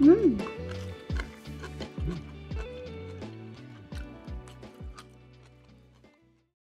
Mmm.